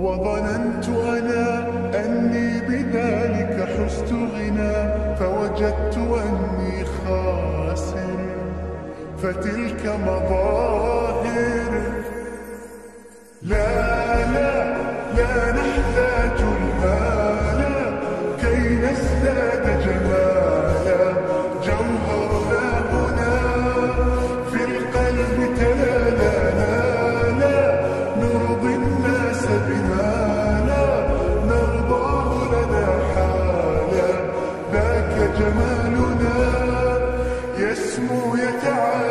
وظننت أنا أني بذلك حزت غنى فوجدت أني خاسر. فتلك مظاهر. لا لا لا نحتاج المال كي نزداد جمالنا يسمو يتعالى.